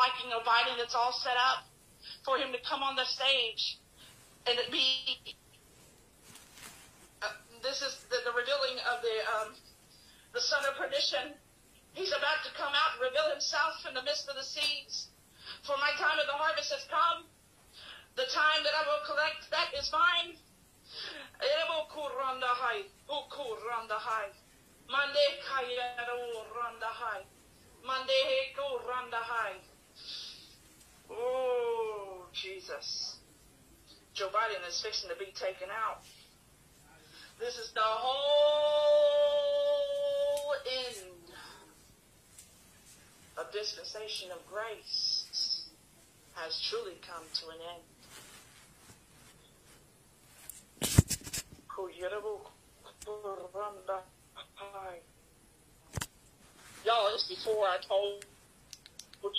liking of Biden that's all set up for him to come on the stage and it be. Uh, this is the, the revealing of the um, the son of perdition. He's about to come out and reveal himself in the midst of the seeds. For my time of the harvest has come. The time that I will collect, that is mine. Jesus. Joe Biden is fixing to be taken out. This is the whole end of dispensation of grace has truly come to an end. Y'all, it's before I told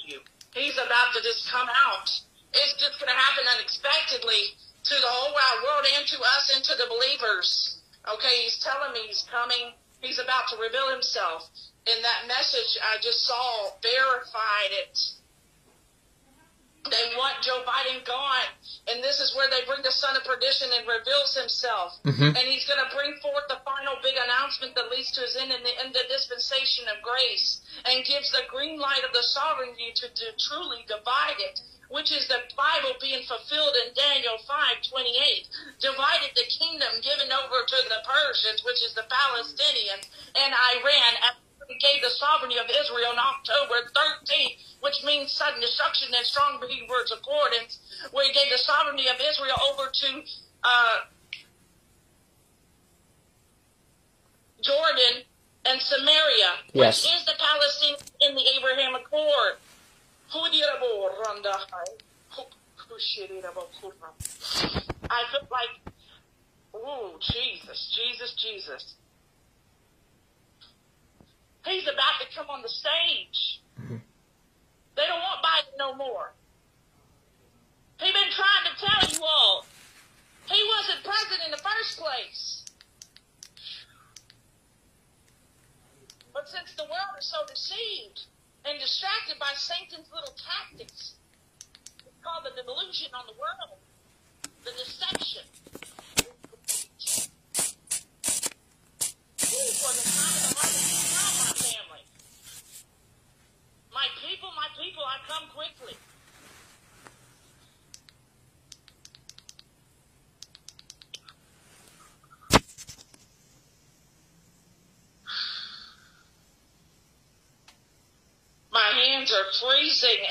you. He's about to just come out. It's just going to happen unexpectedly to the whole wide world and to us and to the believers. Okay, he's telling me he's coming. He's about to reveal himself. In that message I just saw verified it. They want Joe Biden gone. And this is where they bring the son of perdition and reveals himself. Mhm. And he's going to bring forth the final big announcement that leads to his end in the end of dispensation of grace and gives the green light of the sovereignty to, to truly divide it, which is the Bible being fulfilled in Daniel 5:28. Divided the kingdom given over to the Persians, which is the Palestinians, and Iran. And gave the sovereignty of Israel on October 13th, which means sudden destruction and strong words accordance, where he gave the sovereignty of Israel over to uh, Jordan and Samaria, Yes. which is the Palestine in the Abraham Accord. I feel like, oh, Jesus, Jesus, Jesus. He's about to come on the stage. Mm-hmm. They don't want Biden no more. He been trying to tell you all. He wasn't president in the first place. But since the world is so deceived and distracted by Satan's little tactics, it's called the delusion on the world, the deception. Ooh, for the time of the harvest is now, my family. My people, my people, I come quickly. My hands are freezing